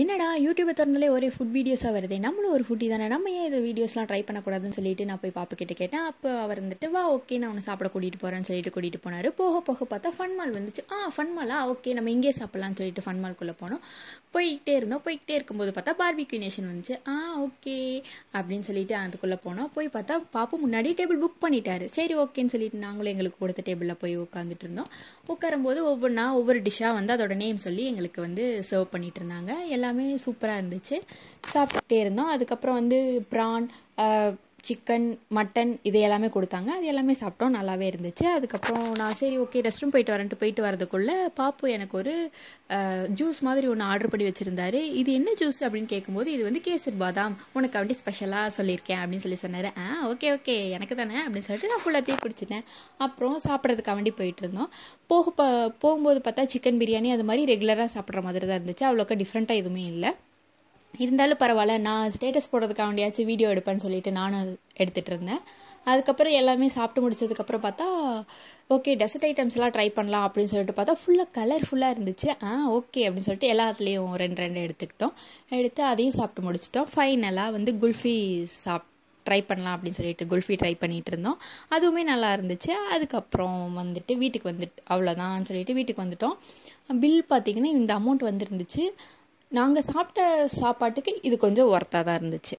என்னடா யூடியூப்பை திறந்தாலே ஒரே ஃபுட் வீடியோஸாக வருது? நம்மளும் ஒரு ஃபுட்டி தானே? நம்ம ஏன் இது வீடியோஸ்லாம் ட்ரை பண்ணக்கூடாதுன்னு சொல்லிட்டு நான் போய் பாப்பா கிட்ட கேட்டேன். அப்போ அவர் வந்துட்டு வா ஓகே நான் ஒன்று சாப்பிட கூட்டிகிட்டு போகிறேன்னு சொல்லிட்டு கூட்டிகிட்டு போனார். போக போக பார்த்தா ஃபன் மால் வந்துச்சு. ஆ ஃபன் மாலா ஓகே நம்ம இங்கேயே சாப்பிட்லான்னு சொல்லிட்டு ஃபன் மால்குள்ளே போனோம். போய்கிட்டே இருந்தோம். போய்கிட்டே இருக்கும்போது பார்த்தா பார்பிக்யூ நேஷன் வந்துச்சு. ஆ ஓகே அப்படின்னு சொல்லிட்டு அதுக்குள்ளே போனோம். போய் பார்த்தா பாப்பா முன்னாடி டேபிள் புக் பண்ணிட்டாரு. சரி ஓகேன்னு சொல்லிட்டு நாங்களும் எங்களுக்கு கொடுத்த டேபிளில் போய் உட்காந்துட்டு இருந்தோம். உட்காரும்போது ஒவ்வொன்றா ஒவ்வொரு டிஷ்ஷாக வந்து அதோட நேம் சொல்லி எங்களுக்கு வந்து சர்வ் பண்ணிட்டு இருந்தாங்க. எல்லாம் எல்லாமே சூப்பராக இருந்துச்சு. சாப்பிட்டுட்டே இருந்தோம். அதுக்கப்புறம் வந்து ப்ரான் சிக்கன் மட்டன் இது எல்லாமே கொடுத்தாங்க. அது எல்லாமே சாப்பிட்டோம். நல்லாவே இருந்துச்சு. அதுக்கப்புறம் நான் சரி ஓகே ரெஸ்ட் ரூம் போயிட்டு வரேன்ட்டு போயிட்டு வரதுக்குள்ளே பாப்பு எனக்கு ஒரு ஜூஸ் மாதிரி ஒன்று ஆர்டர் பண்ணி வச்சுருந்தாரு. இது என்ன ஜூஸ் அப்படின்னு கேட்கும்போது இது வந்து கேசர் பாதாம். உனக்கு அப்படி ஸ்பெஷலாக சொல்லியிருக்கேன் அப்படின்னு சொல்லி சொன்னார். ஆ ஓகே ஓகே எனக்கு தானே அப்படின்னு சொல்லிட்டு நான் ஃபுல்லாக டீ குடிச்சிட்டேன். அப்புறம் சாப்பிட்றதுக்கு வேண்டி போயிட்டு இருந்தோம். போக போகும்போது பார்த்தா சிக்கன் பிரியாணி அது மாதிரி ரெகுலராக சாப்பிட்ற மாதிரி தான் இருந்துச்சு. அவ்வளோக்கா டிஃப்ரெண்ட்டாக எதுவுமே இல்லை. இருந்தாலும் பரவாயில்ல நான் ஸ்டேட்டஸ் போடுறதுக்காக வேண்டியாச்சும் வீடியோ எடுப்பேன்னு சொல்லிட்டு நானும் எடுத்துகிட்டு இருந்தேன் அதுக்கப்புறம் எல்லாமே சாப்பிட்டு முடிச்சதுக்கப்புறம் பார்த்தா ஓகே டெசர்ட் ஐட்டம்ஸ்லாம் ட்ரை பண்ணலாம் அப்படின்னு சொல்லிட்டு பார்த்தா ஃபுல்லாக கலர்ஃபுல்லாக இருந்துச்சு. ஆ ஓகே அப்படின்னு சொல்லிட்டு எல்லாத்துலேயும் ரெண்டு ரெண்டு எடுத்துக்கிட்டோம். எடுத்து அதையும் சாப்பிட்டு முடிச்சிட்டோம். ஃபைனலாக வந்து குல்ஃபி சாப் ட்ரை பண்ணலாம் அப்படின்னு சொல்லிட்டு குல்ஃபி ட்ரை பண்ணிகிட்டு இருந்தோம் அதுவுமே நல்லா இருந்துச்சு. அதுக்கப்புறம் வந்துட்டு வீட்டுக்கு வந்துட்டு அவ்வளோதான் சொல்லிட்டு வீட்டுக்கு வந்துட்டோம். பில் பார்த்திங்கன்னா இந்த அமௌண்ட் வந்துருந்துச்சு. நாங்கள் சாப்பிட்ட சாப்பாட்டுக்கு இது கொஞ்சம் ஒர்த்தாக தான் இருந்துச்சு.